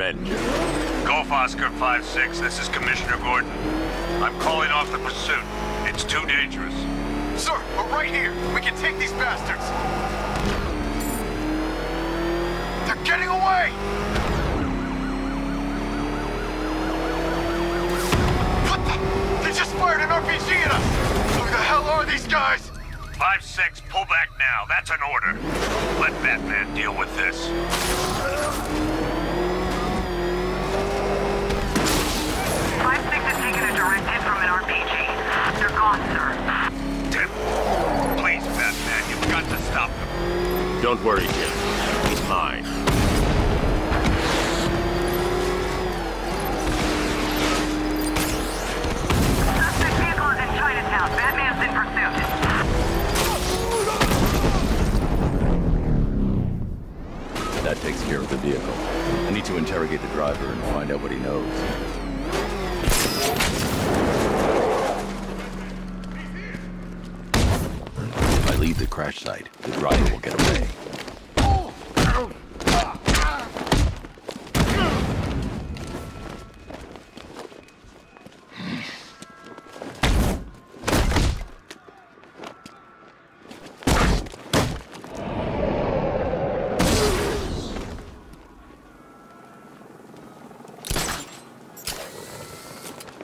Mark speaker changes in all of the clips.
Speaker 1: Men.
Speaker 2: Golf Oscar 5-6, this is Commissioner Gordon. I'm calling off the pursuit. It's too dangerous.
Speaker 3: Sir, we're right here. We can take these bastards. They're getting away! What the? They just fired an RPG at us! Who the hell are these guys?
Speaker 2: 5-6, pull back now. That's an order. Let Batman deal with this.
Speaker 4: Five six has taken a direct hit from an RPG. They're gone, sir.
Speaker 2: Tim, please, Batman, you've got to stop them.
Speaker 1: Don't worry, Jim. He's mine.
Speaker 4: Suspect vehicle is in Chinatown. Batman's in pursuit.
Speaker 5: That takes care of the vehicle. I need to interrogate the driver and find out what he knows. The crash site, the driver will get away.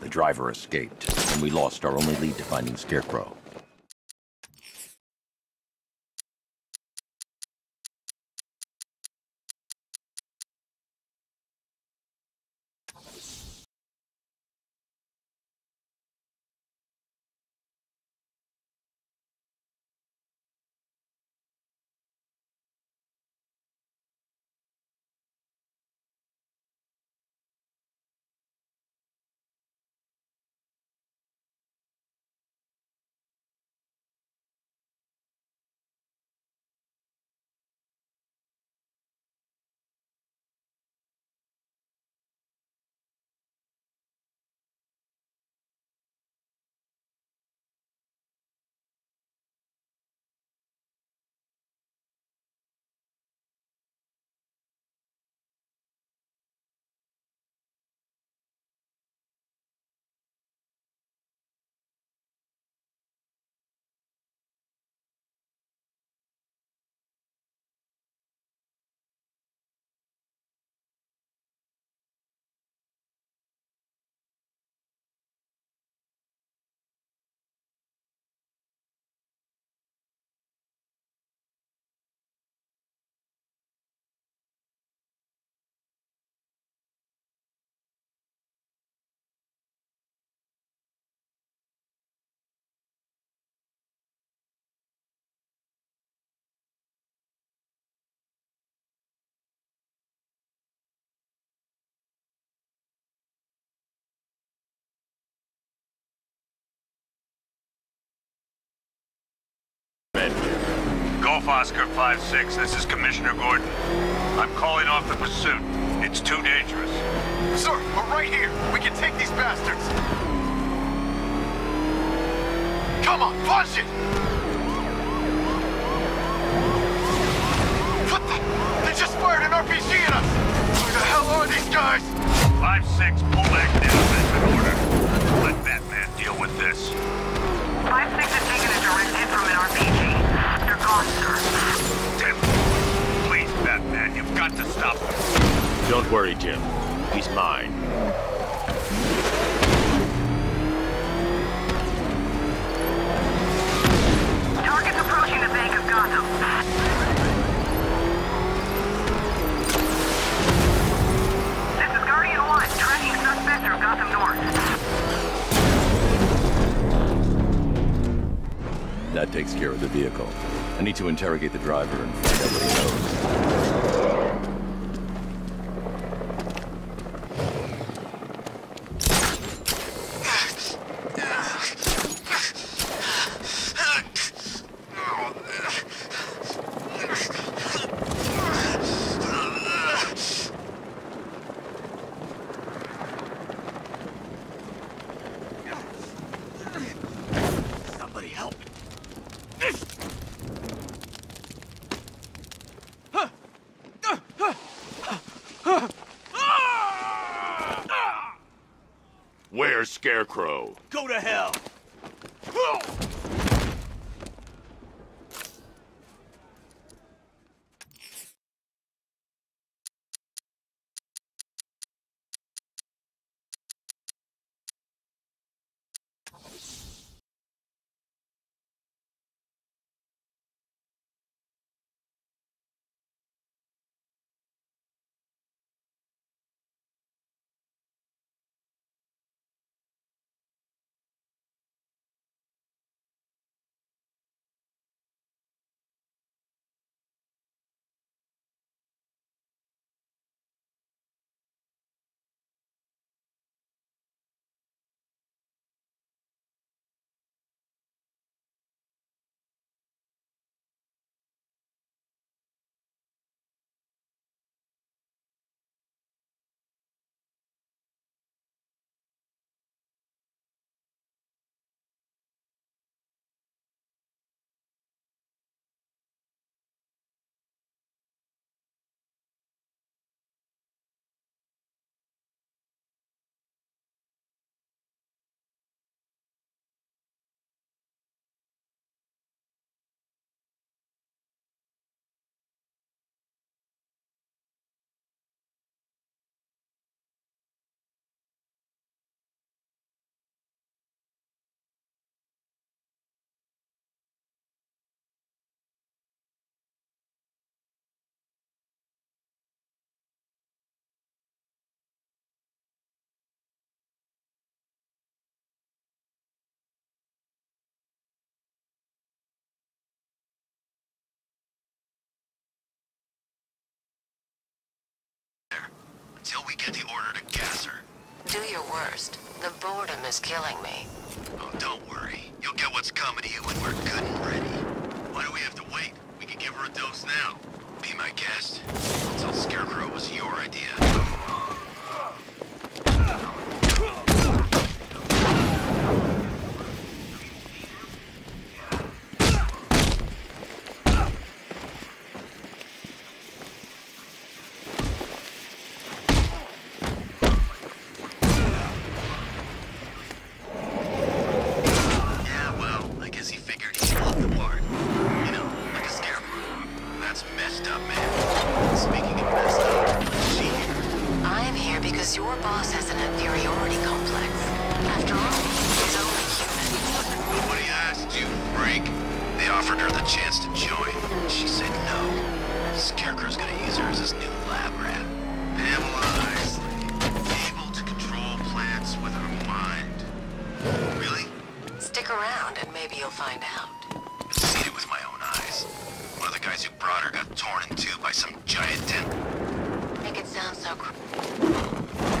Speaker 5: The driver escaped, and we lost our only lead to finding Scarecrow.
Speaker 2: Golf Oscar 5-6, this is Commissioner Gordon. I'm calling off the pursuit. It's too dangerous.
Speaker 3: Sir, we're right here. We can take these bastards. Come on, punch it! What the? They just fired an RPG at us! Who the hell are these guys?
Speaker 2: 5-6, pull back now. That's an order. Let Batman deal with this.
Speaker 4: Five six has taken a direct hit from an RPG. They're gone, sir.
Speaker 2: Tim, please, Batman, you've got to stop them.
Speaker 1: Don't worry, Jim. He's mine.
Speaker 4: Target's approaching the Bank of Gotham. This is Guardian 1, tracking suspect through Gotham North.
Speaker 5: That takes care of the vehicle. I need to interrogate the driver and find out what he knows.
Speaker 1: There's Scarecrow.
Speaker 6: Go to hell!
Speaker 7: Until we get the order to gas her.
Speaker 8: Do your worst. The boredom is killing me.
Speaker 7: Oh, don't worry. You'll get what's coming to you when we're good and ready. Why do we have to wait? We can give her a dose now. Be my guest. I'll Tell Scarecrow it was your idea.
Speaker 8: You'll find out.
Speaker 7: I've seen it with my own eyes. One of the guys who brought her got torn in two by some giant tent.
Speaker 8: Make it sound so cr-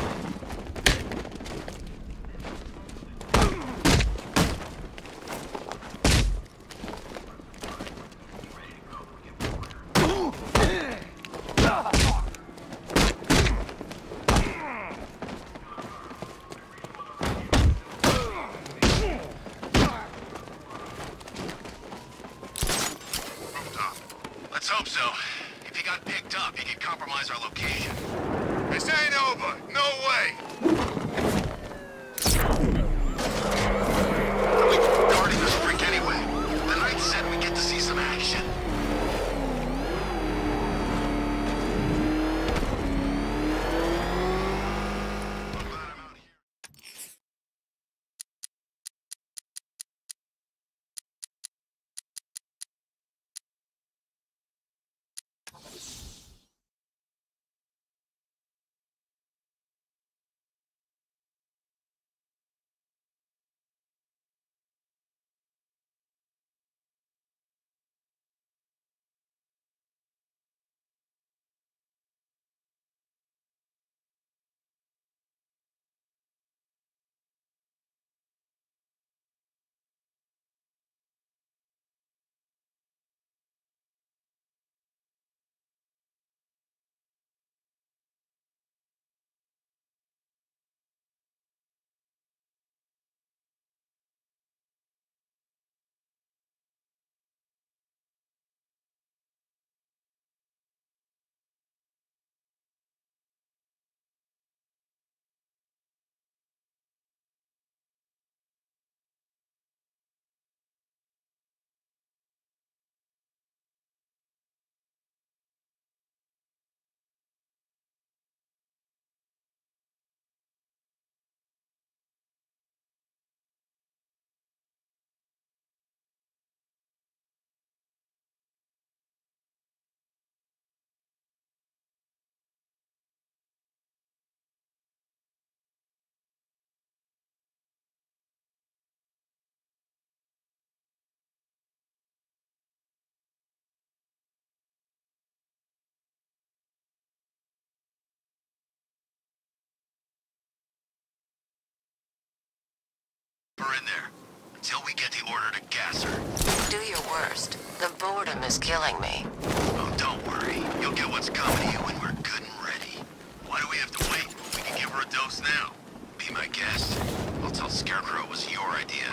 Speaker 7: We're in there. Until we get the order to gas her.
Speaker 8: Do your worst. The boredom is killing me.
Speaker 7: Oh, don't worry. You'll get what's coming to you when we're good and ready. Why do we have to wait? We can give her a dose now. Be my guest. I'll tell Scarecrow it was your idea.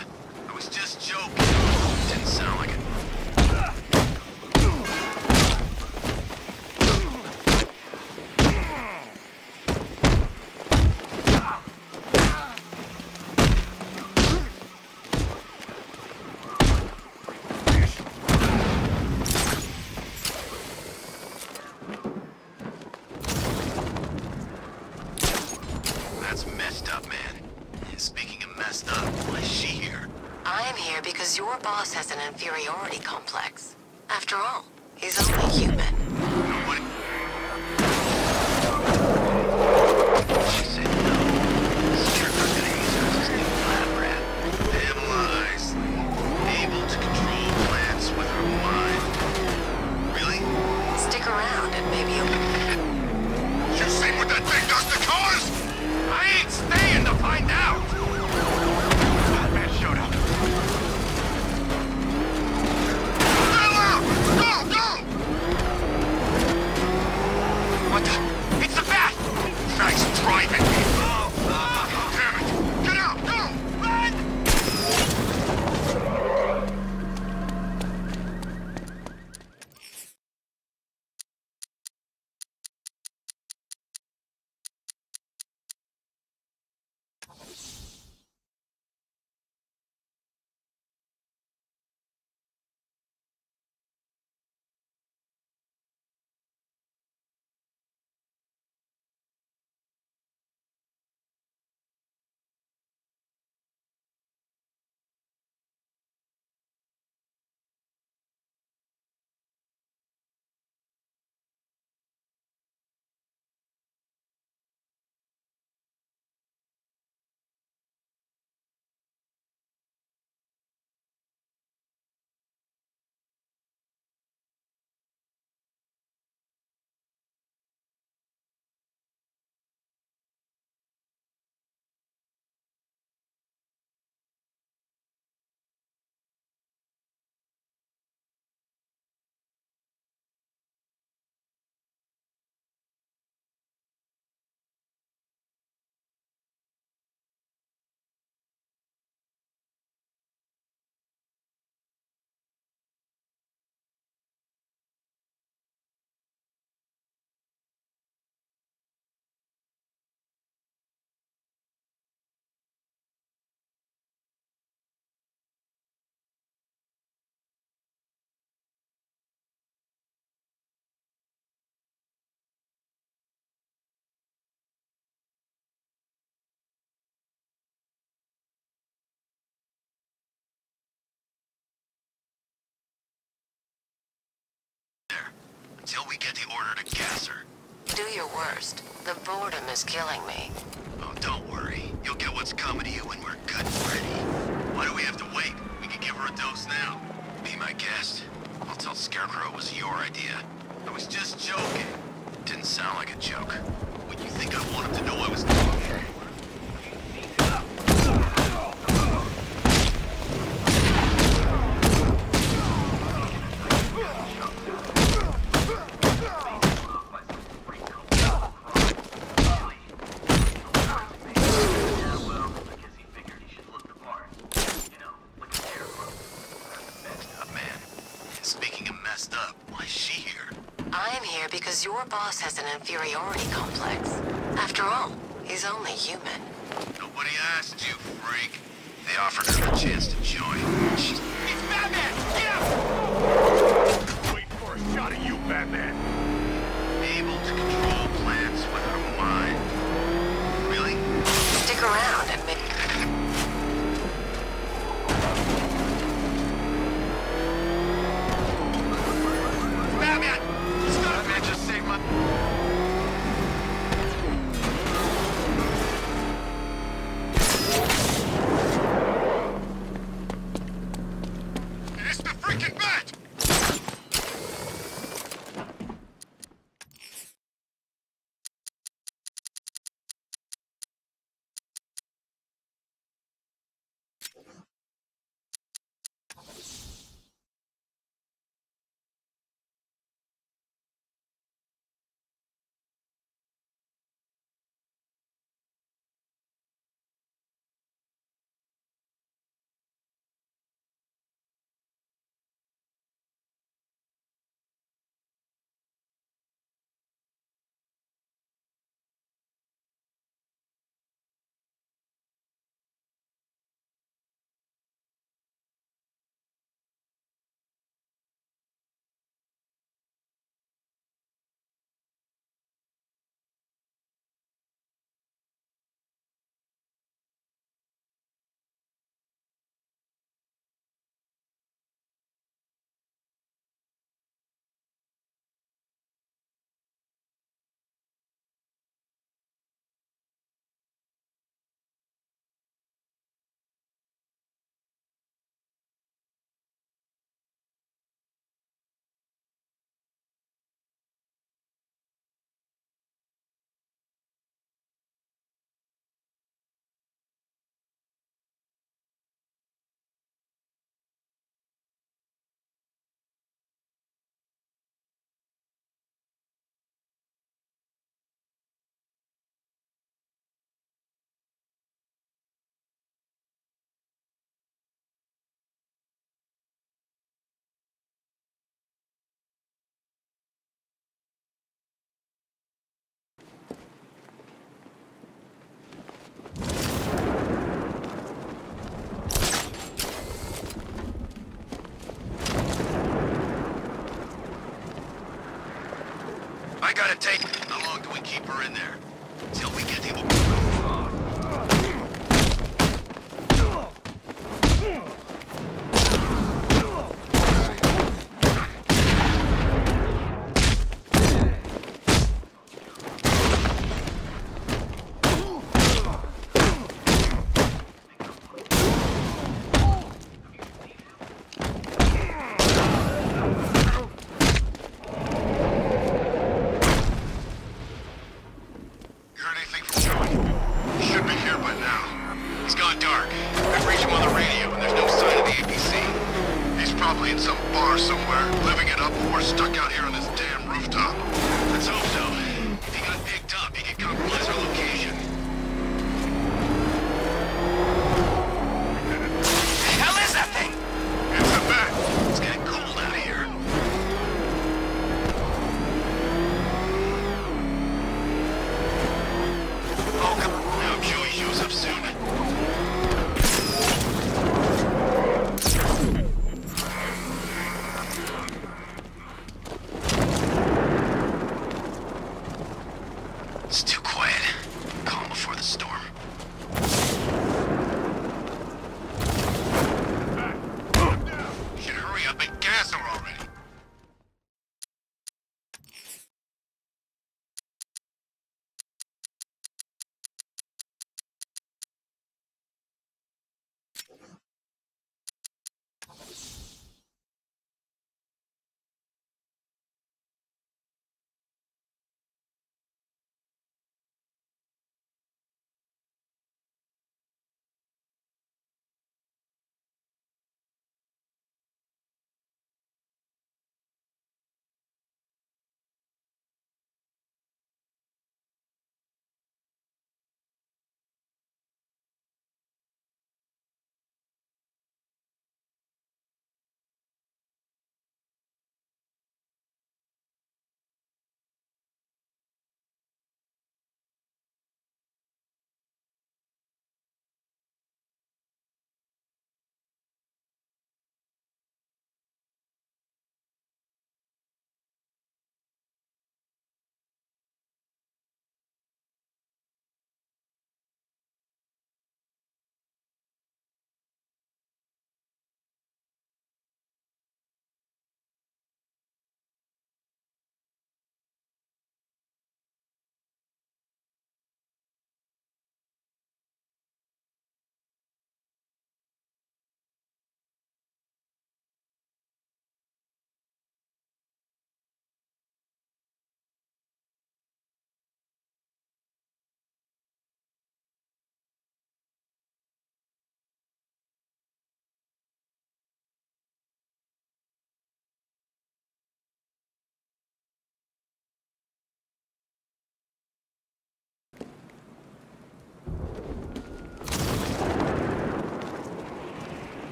Speaker 7: I was just joking. Didn't sound like it.
Speaker 3: You seen what that thing does to cars? I ain't staying to find out!
Speaker 7: Until we get the order to gas her.
Speaker 8: Do your worst. The boredom is killing me.
Speaker 7: Oh, don't worry. You'll get what's coming to you when we're good and ready. Why do we have to wait? We can give her a dose now. Be my guest. I'll tell Scarecrow it was your idea. I was just joking. Didn't sound like a joke. Would you think I wanted to know I was doing? Messed up, man. Speaking of messed up, why is she here?
Speaker 8: I am here because your boss has an inferiority complex. After all, he's only human.
Speaker 7: Nobody asked you, freak. They offered her a chance to join.
Speaker 3: It's Batman! Get out! Wait for a shot of you, Batman! Gonna take?
Speaker 7: How long do we keep her in there? Till we get the...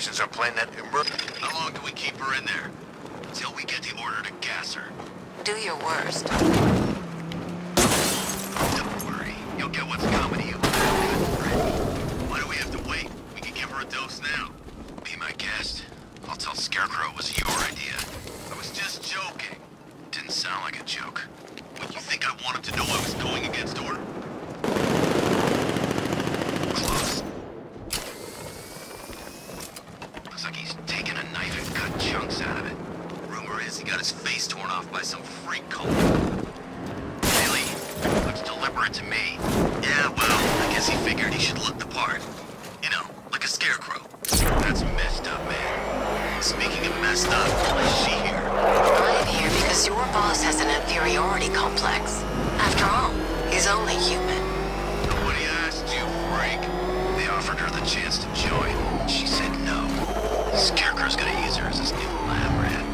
Speaker 3: stations are playing that emer-
Speaker 7: How long do we keep her in there? Till we get the order to gas her.
Speaker 8: Do your worst.
Speaker 7: Don't worry. You'll get what's coming to you. Why do we have to wait? We can give her a dose now. Be my guest. I'll tell Scarecrow it was your idea. I was just joking. Didn't sound like a joke. Would you think I wanted to know I was going against order? What's making a messed up? Why is she here?
Speaker 8: I'm here because your boss has an inferiority complex. After all, he's only human.
Speaker 7: Nobody asked you, Frank. They offered her the chance to join. She said no. Scarecrow's gonna use her as his new lab rat.